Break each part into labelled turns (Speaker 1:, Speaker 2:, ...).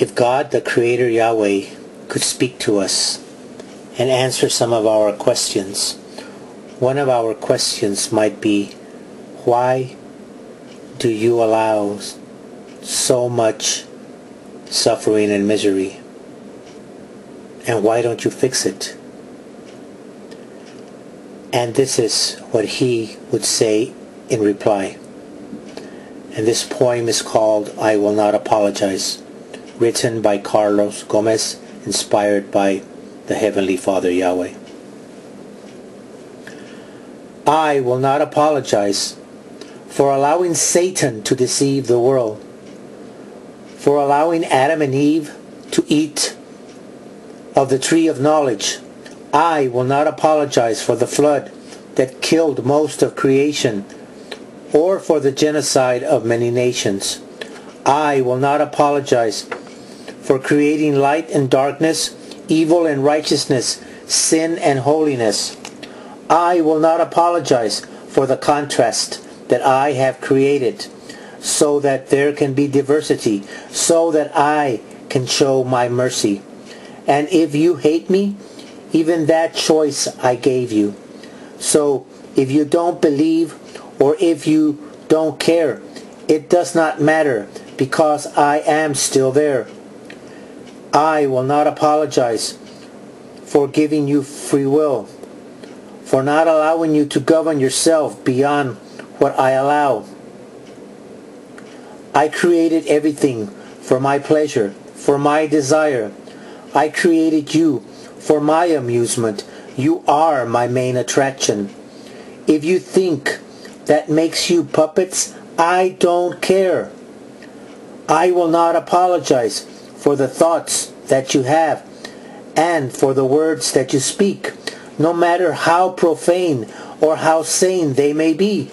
Speaker 1: If God, the Creator Yahweh, could speak to us and answer some of our questions, one of our questions might be, why do you allow so much suffering and misery? And why don't you fix it? And this is what he would say in reply. And this poem is called I Will Not Apologize, written by Carlos Gomez, inspired by the Heavenly Father Yahweh. I will not apologize for allowing Satan to deceive the world, for allowing Adam and Eve to eat of the tree of knowledge. I will not apologize for the flood that killed most of creation or for the genocide of many nations. I will not apologize for creating light and darkness, evil and righteousness, sin and holiness. I will not apologize for the contrast that I have created so that there can be diversity, so that I can show my mercy. And if you hate me, even that choice I gave you. So if you don't believe or if you don't care, it does not matter because I am still there. I will not apologize for giving you free will, for not allowing you to govern yourself beyond what I allow. I created everything for my pleasure, for my desire. I created you for my amusement. You are my main attraction. If you think that makes you puppets, I don't care. I will not apologize for the thoughts that you have and for the words that you speak, no matter how profane or how sane they may be.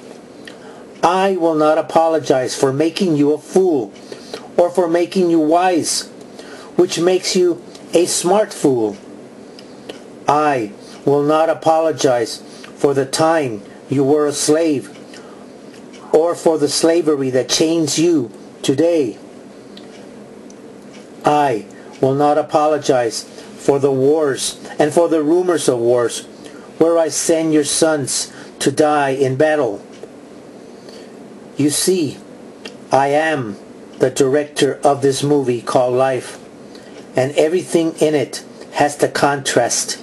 Speaker 1: I will not apologize for making you a fool or for making you wise, which makes you a smart fool. I will not apologize for the time you were a slave or for the slavery that chains you today. I will not apologize for the wars and for the rumors of wars where I send your sons to die in battle. You see, I am the director of this movie called Life, and everything in it has the contrast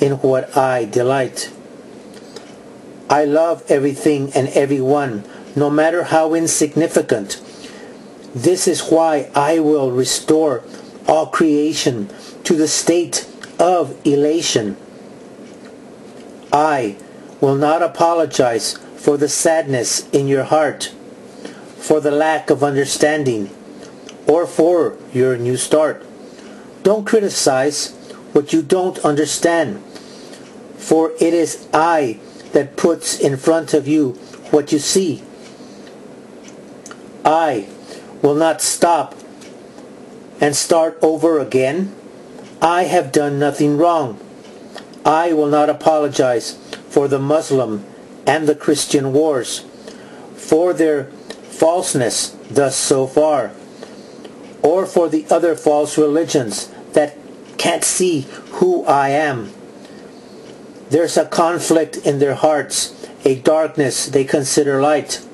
Speaker 1: in what I delight. I love everything and everyone, no matter how insignificant. This is why I will restore all creation to the state of elation. I will not apologize for the sadness in your heart for the lack of understanding or for your new start. Don't criticize what you don't understand, for it is I that puts in front of you what you see. I will not stop and start over again. I have done nothing wrong. I will not apologize for the Muslim and the Christian wars, for their falseness thus so far, or for the other false religions that can't see who I am. There's a conflict in their hearts, a darkness they consider light.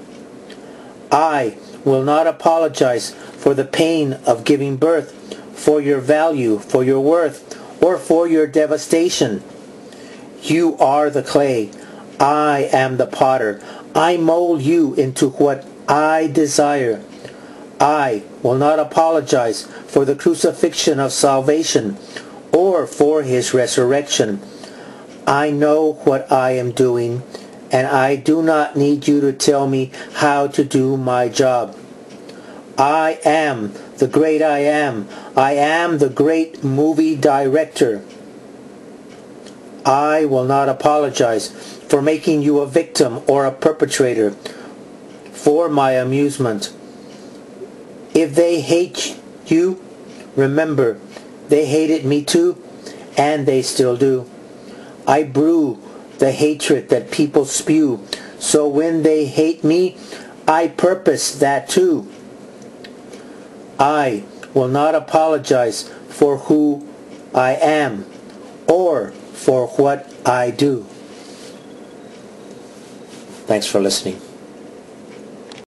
Speaker 1: I will not apologize for the pain of giving birth, for your value, for your worth, or for your devastation. You are the clay. I am the potter. I mold you into what I desire. I will not apologize for the crucifixion of salvation or for his resurrection. I know what I am doing, and I do not need you to tell me how to do my job. I am the great I am. I am the great movie director. I will not apologize for making you a victim or a perpetrator for my amusement. If they hate you, remember, they hated me too, and they still do. I brew the hatred that people spew, so when they hate me, I purpose that too. I will not apologize for who I am or for what I do. Thanks for listening.